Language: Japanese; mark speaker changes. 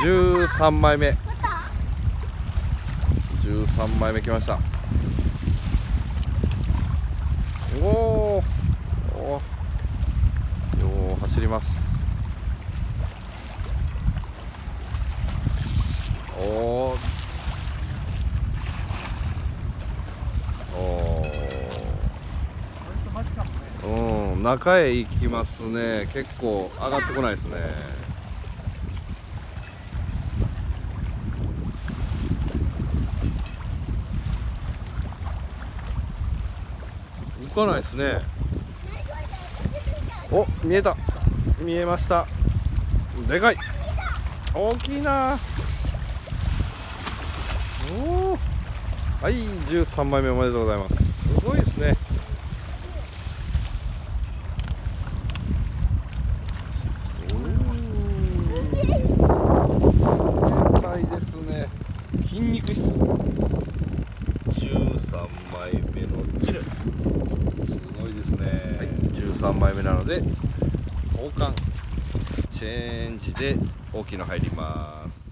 Speaker 1: 13枚目。13枚目きました。おおおよう走ります。おおおうん中へ行きますね。結構上がってこないですね。かないですね。お見えた。見えました。でかい。大きいな。おおはい13枚目おめでとうございます。すごいですね。でかいですね。筋肉質。13枚目のチル。3枚目なので交換チェンジで大きいの入ります。